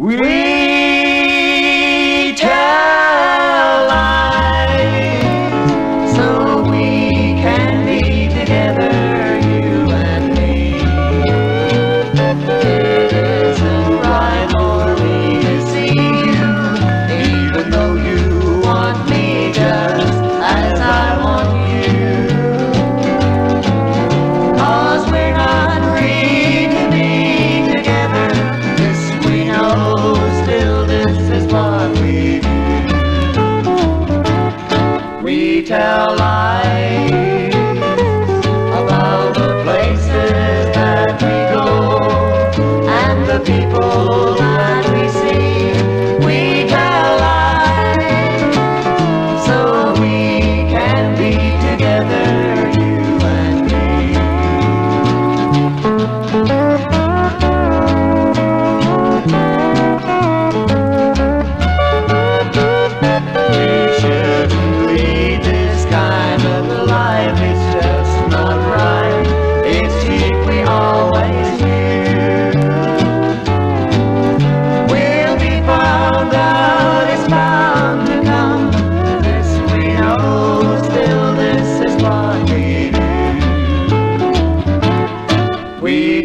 We tell lies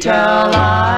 do. We